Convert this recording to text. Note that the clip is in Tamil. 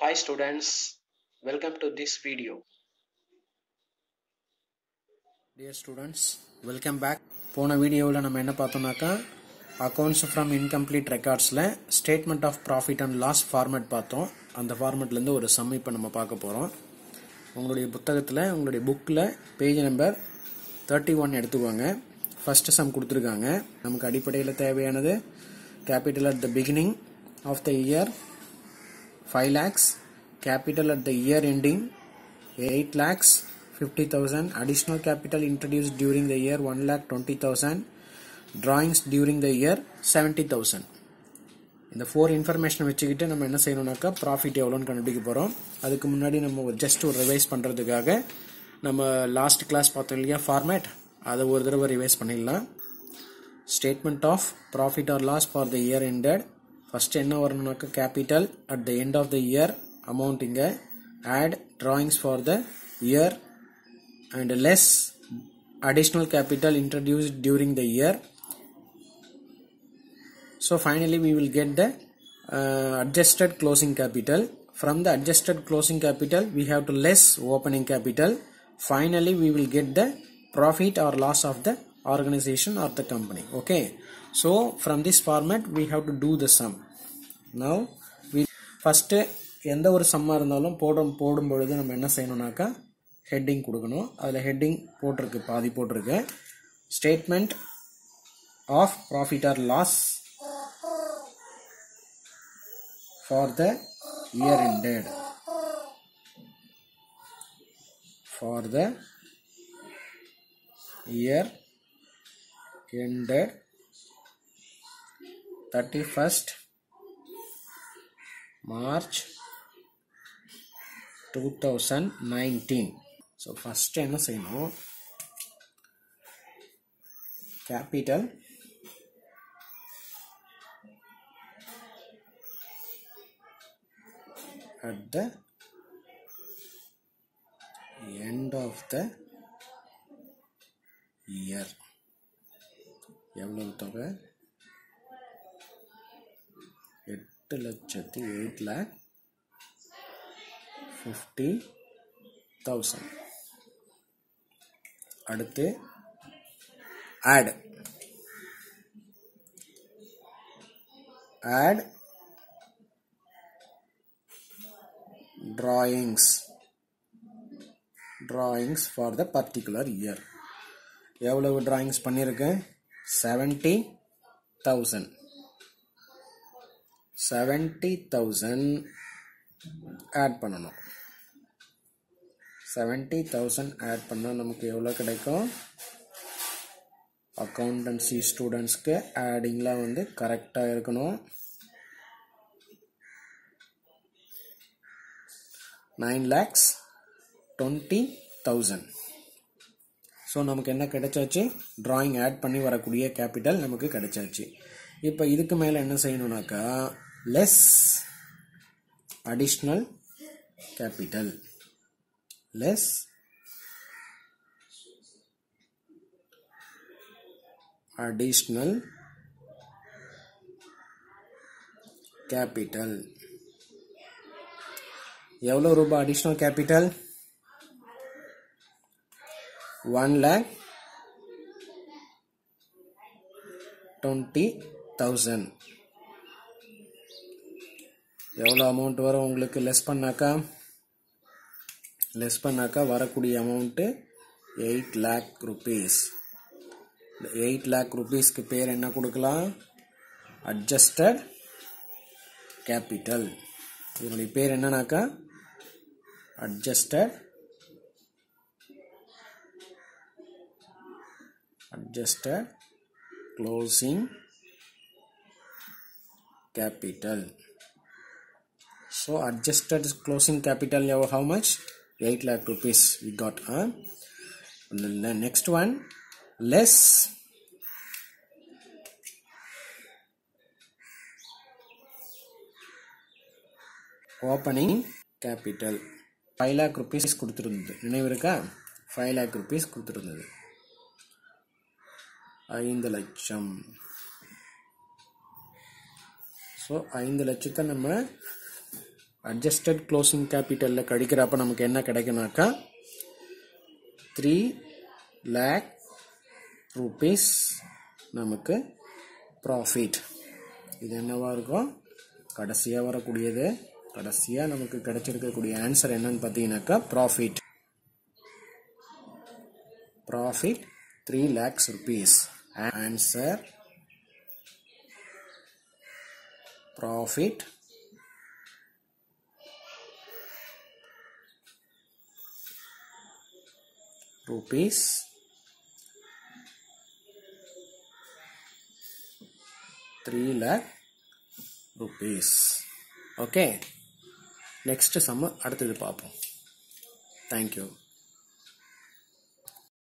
Hi students, welcome to this video. Dear students welcome back போன வீடியோவில் நம்ம என்ன பார்த்தோம்னாக்கா accounts from incomplete ரெக்கார்ட்ஸில் statement of profit and loss format பார்த்தோம். அந்த ஃபார்மேட்லேருந்து ஒரு சம் இப்போ நம்ம பார்க்க போகிறோம் உங்களுடைய புத்தகத்தில் உங்களுடைய புக்கில் பேஜ் நம்பர் தேர்ட்டி ஒன் எடுத்துக்கோங்க. ஃபர்ஸ்ட் சம் கொடுத்துருக்காங்க. நமக்கு அடிப்படையில் தேவையானது capital at the beginning of the year five lakhs capital at the year ending eight lakhs 50,000 additional capital introduced during the year 1 lakh 20,000 drawings during the year 70,000 இந்த ஃபோர் இன்ஃபர்மேஷன் வச்சுக்கிட்டு நம்ம என்ன செய்யணும்னாக்கா ப்ராஃபிட் எவ்வளோன்னு கண்டுபிடிக்க போகிறோம் அதுக்கு முன்னாடி நம்ம ஒரு ஜஸ்ட் ஒரு ரிவைஸ் பண்ணுறதுக்காக நம்ம லாஸ்ட் கிளாஸ் பார்த்தோம் இல்லையா ஃபார்மேட் அதை ஒரு தடவை ரிவைஸ் பண்ணிடலாம். Statement of profit or loss for the year ended first என்ன வரணும்னாக்கா capital at the end of the year amount இங்கே add drawings for the year and less additional capital introduced during the year. So finally we will get the uh, adjusted closing capital. From the adjusted closing capital we have to less opening capital. Finally we will get the profit or loss of the organization or the company. Okay. so from this format we have to do the sum. Now we first எந்த ஒரு சம்மாக இருந்தாலும் போடும் போடும் பொழுது நம்ம என்ன செய்யணும்னாக்கா ஹெட்டிங் கொடுக்கணும். அதில் ஹெட்டிங் போட்டிருக்கு பாதி போட்டிருக்கு. Statement of profit or loss for the year ended for the year ended 31st March 2019 so first என்ன செய்யணும்? Capital. At the end of the year. எவ்வளவு தொகை? எட்டு லட்சத்தி எயிட் லேக் ஃபிஃப்டி தௌசண்ட். அடுத்து add. Add drawings. Drawings for the particular year. எவ்வளவு drawings பண்ணியிருக்கேன்? Seventy thousand seventy thousand add பண்ணணும். செவன்ட்டி தௌசண்ட் ஆட் பண்ணால் நமக்கு எவ்வளோ கிடைக்கும்? அக்கௌண்டன்சி ஸ்டூடெண்ட்ஸ்க்கு ஆடிங்லாம் வந்து கரெக்டாக இருக்கணும். Nine lakhs twenty thousand so நமக்கு என்ன கிடைச்சாச்சு? ட்ராயிங் ஆட் பண்ணி வரக்கூடிய கேபிட்டல் நமக்கு கிடைச்சாச்சு. இப்போ இதுக்கு மேலே என்ன செய்யணுனாக்கா less additional capital less additional capital. எவ்வளோ ரூபாய் additional capital one lakh twenty thousand எவ்வளோ அமௌண்ட் வரும் உங்களுக்கு? லெஸ் பண்ணாக்கா? லெஸ் பண்ணாக்கா வரக்கூடிய amount eight lakh rupees eight lakh ருபீஸ்க்கு பேர் என்ன கொடுக்கலாம்? அட்ஜஸ்டட் கேபிட்டல் இதனுடைய பேர் என்னன்னாக்கா? Adjusted adjusted closing capital so adjusted closing capital how much 8 lakh rupees we got huh? and then the next one less opening capital 5 lakh rupees கொடுத்துருந்தது நினைவு இருக்கா 5 lakh rupees கொடுத்துருந்தது ஐந்து லட்சம் ஸோ ஐந்து லட்சத்தை நம்ம அட்ஜஸ்டட் க்ளோசிங் கேபிட்டலில் கழிக்கிறப்ப நமக்கு என்ன கிடைக்குனாக்கா த்ரீ லேக் ருபீஸ் நமக்கு ப்ராஃபிட் இது என்னவாக இருக்கும்? கடைசியாக வரக்கூடியது கடைசியாக நமக்கு கிடைச்சிருக்கக்கூடிய ஆன்சர் என்னன்னு பார்த்தீங்கன்னாக்கா profit profit three lakhs rupees answer profit rupees. Three lakh rupees okay next சம்ம அடுத்தது பார்ப்போம். தேங்க்யூ